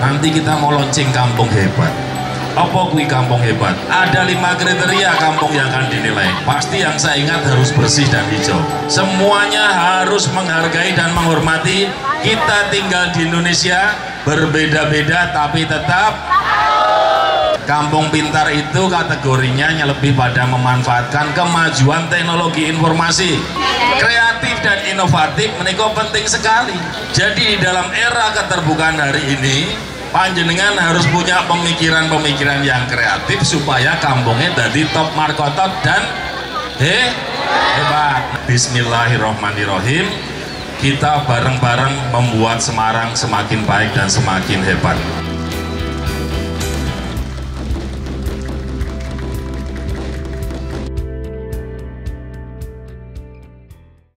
nanti kita mau launching kampung hebat apa kui kampung hebat? Ada lima kriteria kampung yang akan dinilai. Pasti yang saya ingat harus bersih dan hijau. Semuanya harus menghargai dan menghormati. Kita tinggal di Indonesia berbeda-beda tapi tetap Kampung pintar itu kategorinya lebih pada memanfaatkan kemajuan teknologi informasi. Kreatif dan inovatif menikah penting sekali. Jadi di dalam era keterbukaan hari ini, panjenengan harus punya pemikiran-pemikiran yang kreatif supaya kampungnya jadi top markotot dan he, hebat. Bismillahirrohmanirrohim. Kita bareng-bareng membuat Semarang semakin baik dan semakin hebat.